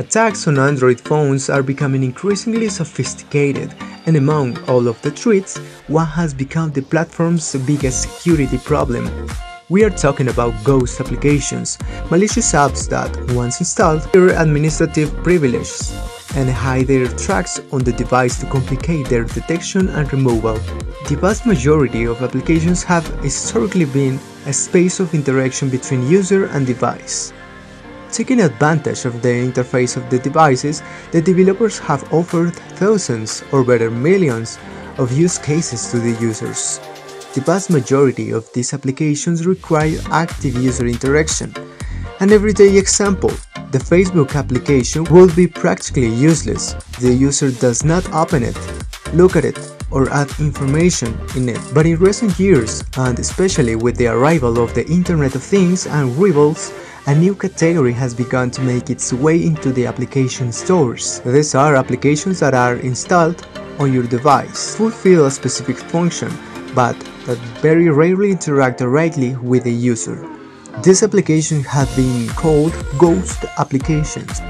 Attacks on Android phones are becoming increasingly sophisticated, and among all of the threats, one has become the platform's biggest security problem. We are talking about ghost applications, malicious apps that, once installed, share administrative privileges and hide their tracks on the device to complicate their detection and removal. The vast majority of applications have historically been a space of interaction between user and device. Taking advantage of the interface of the devices, the developers have offered thousands or better millions of use cases to the users. The vast majority of these applications require active user interaction. An everyday example, the Facebook application would be practically useless if the user does not open it, look at it, or add information in it. But in recent years, and especially with the arrival of the Internet of Things and Wearables, a new category has begun to make its way into the application stores. These are applications that are installed on your device, fulfill a specific function, but that very rarely interact directly with the user. These applications have been called ghost applications.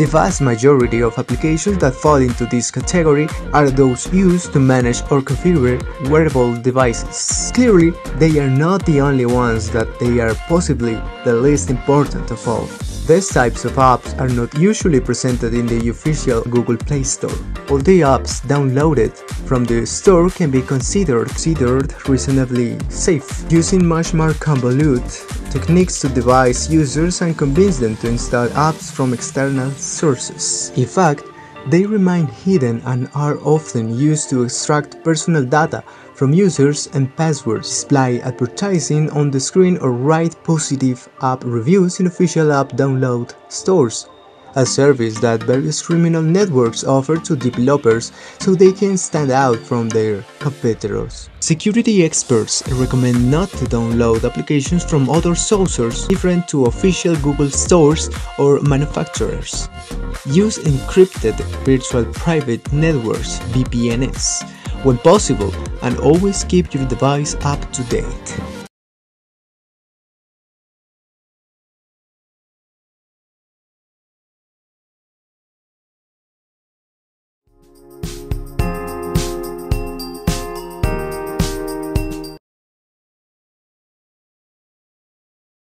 The vast majority of applications that fall into this category are those used to manage or configure wearable devices. Clearly, they are not the only ones that they are possibly the least important of all. These types of apps are not usually presented in the official Google Play Store. All the apps downloaded from the store can be considered, considered reasonably safe, using much more convoluted techniques to devise users and convince them to install apps from external sources. In fact, they remain hidden and are often used to extract personal data from users and passwords, display advertising on the screen or write positive app reviews in official app download stores a service that various criminal networks offer to developers so they can stand out from their competitors. Security experts recommend not to download applications from other sources different to official Google stores or manufacturers. Use encrypted virtual private networks VPNs when possible and always keep your device up to date.